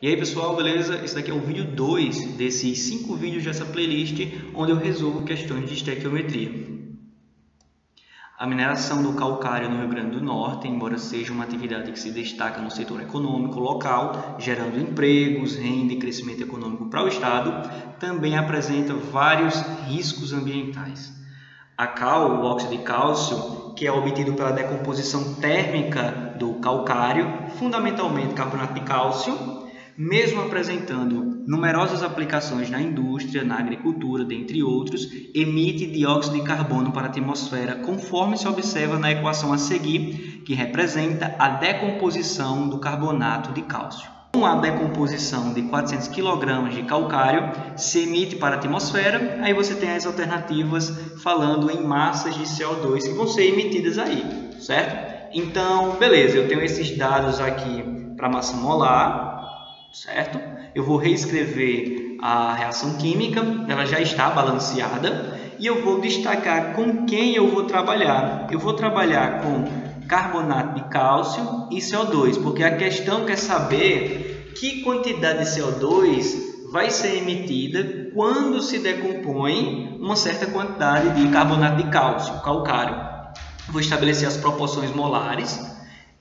E aí pessoal, beleza? Esse daqui é o vídeo 2 desses 5 vídeos dessa playlist onde eu resolvo questões de estequiometria. A mineração do calcário no Rio Grande do Norte, embora seja uma atividade que se destaca no setor econômico local, gerando empregos, renda e crescimento econômico para o Estado, também apresenta vários riscos ambientais. A cal, o óxido de cálcio, que é obtido pela decomposição térmica do calcário, fundamentalmente carbonato de cálcio, mesmo apresentando numerosas aplicações na indústria, na agricultura, dentre outros, emite dióxido de carbono para a atmosfera, conforme se observa na equação a seguir, que representa a decomposição do carbonato de cálcio. Com a decomposição de 400 kg de calcário, se emite para a atmosfera, aí você tem as alternativas falando em massas de CO2 que vão ser emitidas aí, certo? Então, beleza, eu tenho esses dados aqui para massa molar, certo? Eu vou reescrever a reação química, ela já está balanceada e eu vou destacar com quem eu vou trabalhar. Eu vou trabalhar com carbonato de cálcio e CO2, porque a questão quer saber que quantidade de CO2 vai ser emitida quando se decompõe uma certa quantidade de carbonato de cálcio, calcário. Vou estabelecer as proporções molares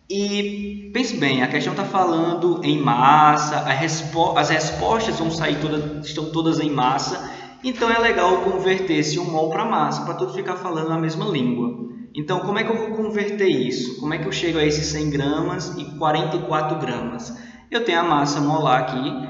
e pense bem, a questão está falando em massa, respo as respostas vão sair todas, estão todas em massa, então é legal converter esse 1 mol para massa, para tudo ficar falando a mesma língua. Então, como é que eu vou converter isso? Como é que eu chego a esses 100 gramas e 44 gramas? Eu tenho a massa molar aqui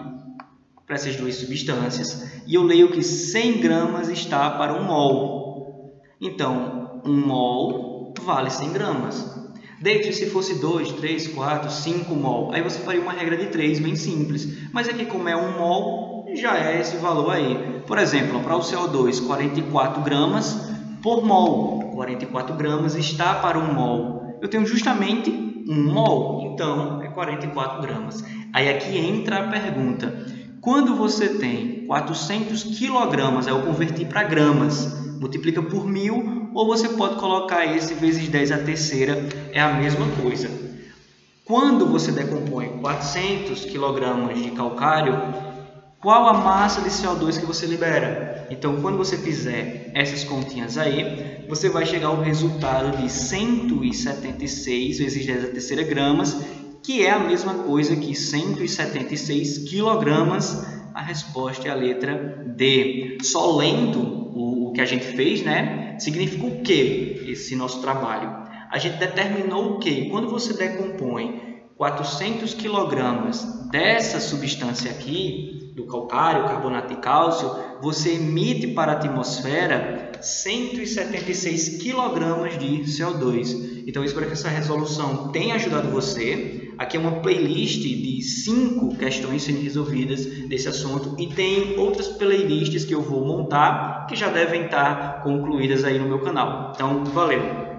para essas duas substâncias e eu leio que 100 gramas está para 1 mol. Então, 1 mol vale 100 gramas. Dentre se fosse 2, 3, 4, 5 mol, aí você faria uma regra de 3 bem simples. Mas aqui como é 1 mol, já é esse valor aí. Por exemplo, para o CO2, 44 gramas por mol. 44 gramas está para 1 mol. Eu tenho justamente 1 mol, então é 44 gramas. Aí aqui entra a pergunta. Quando você tem 400 quilogramas, aí eu converti para gramas, multiplica por mil, ou você pode colocar esse vezes 10 a terceira, é a mesma coisa. Quando você decompõe 400 kg de calcário, qual a massa de CO2 que você libera? Então, quando você fizer essas continhas aí, você vai chegar ao resultado de 176 vezes 10 a terceira gramas, que é a mesma coisa que 176 quilogramas. A resposta é a letra D. Só lendo que a gente fez, né, significa o que esse nosso trabalho? A gente determinou o que? Quando você decompõe 400 quilogramas dessa substância aqui, do calcário, carbonato de cálcio, você emite para a atmosfera 176 kg de CO2. Então, espero que essa resolução tenha ajudado você. Aqui é uma playlist de cinco questões sendo resolvidas desse assunto e tem outras playlists que eu vou montar que já devem estar concluídas aí no meu canal. Então, valeu!